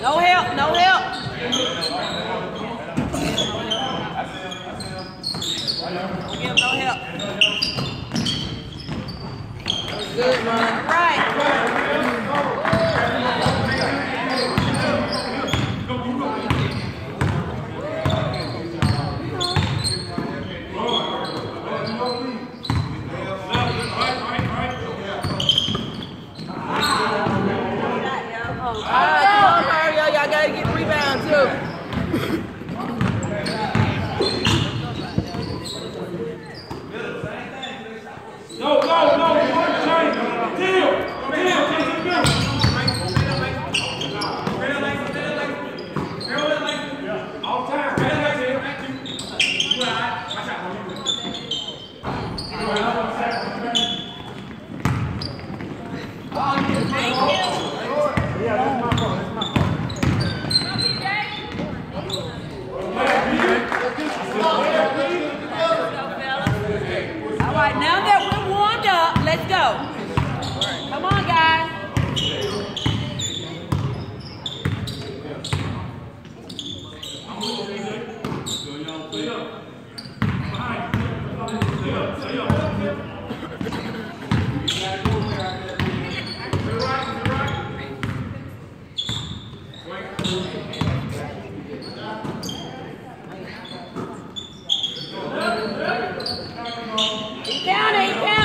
No help, no help. Money. Aiken!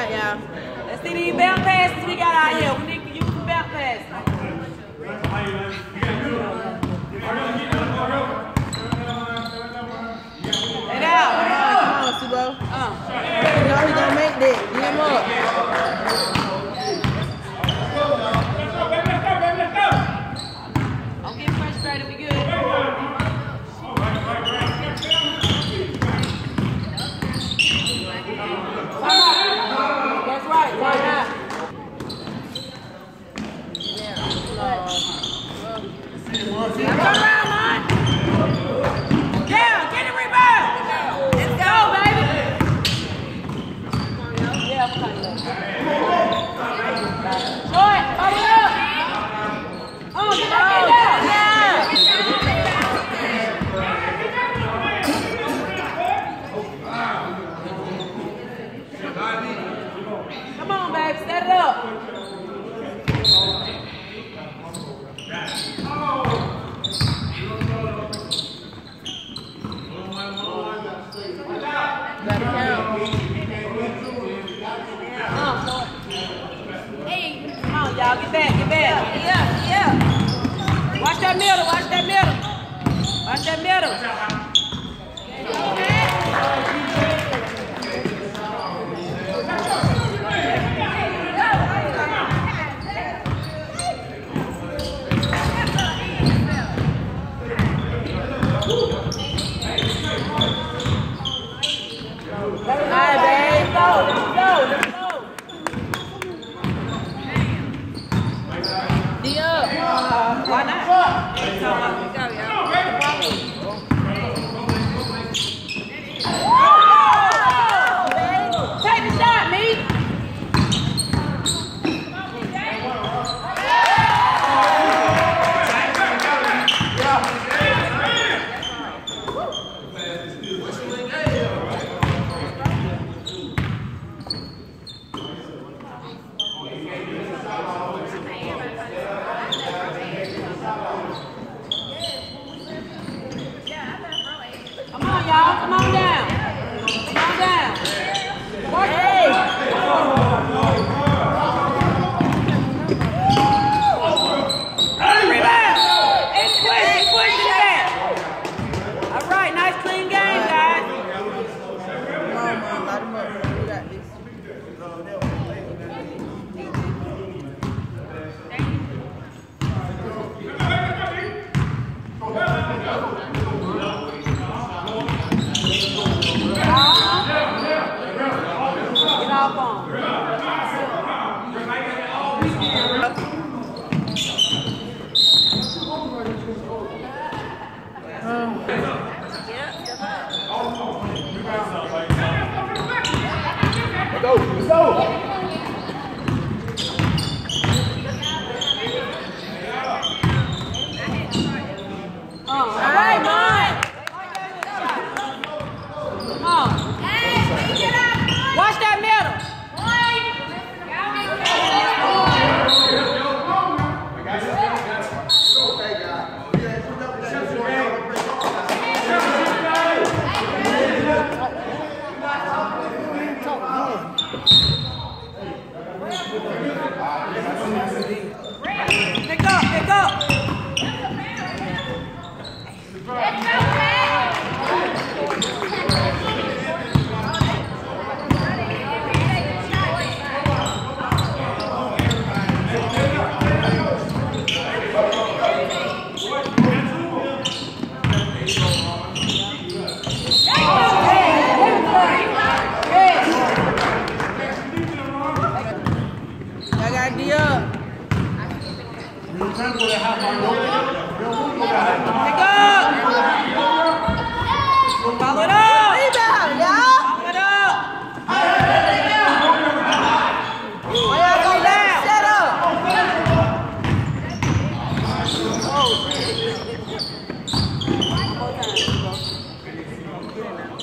right, y'all. Let's see these belt passes we got out here. We need to use the belt passes. Get out. Come on, Subo. Uh. No, he gonna make that. Get him up. Get back, get back. Yeah, yeah. Watch that middle, watch that middle. Watch that middle. Follow it up!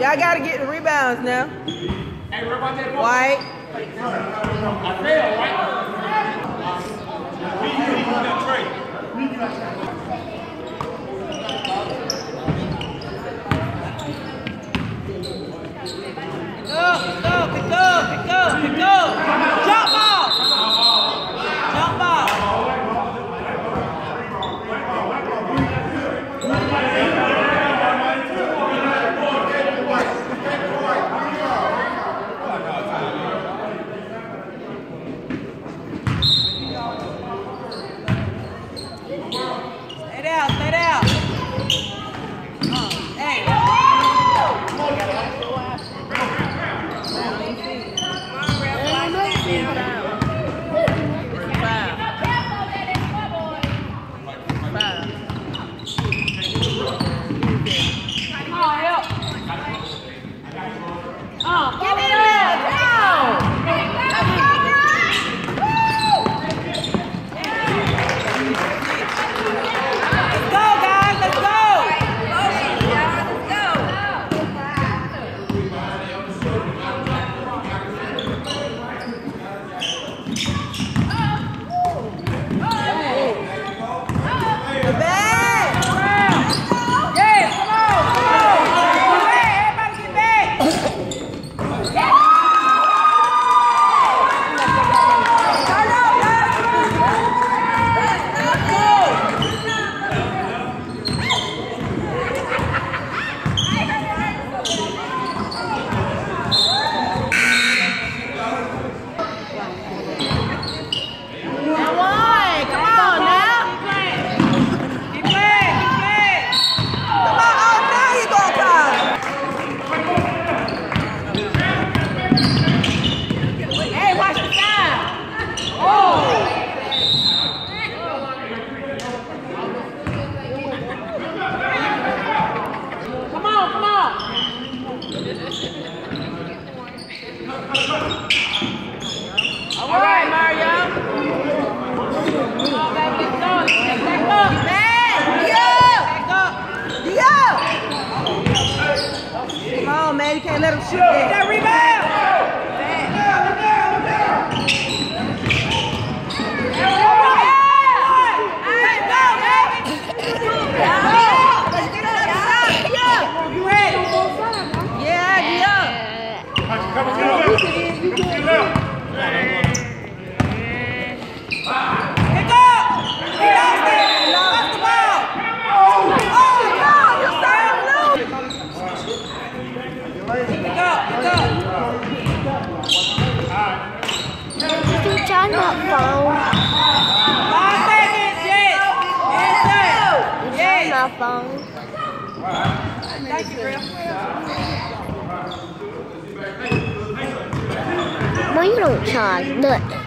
Y'all got to get the rebounds now. Hey, White. I failed, right? Pick up, pick up, pick up, pick up. Man. You can't let him shoot Get that. that rebound. Let's go, baby. You ready? Yeah, yeah. Come on, get left. Get left. Pick up. He lost it. Lost the ball. Oh, no. You started losing. Pick up. Pick up. Teach on the phone. Five seconds. Yes. Yes, sir. Yes. On the phone. Thank you, girl. No, you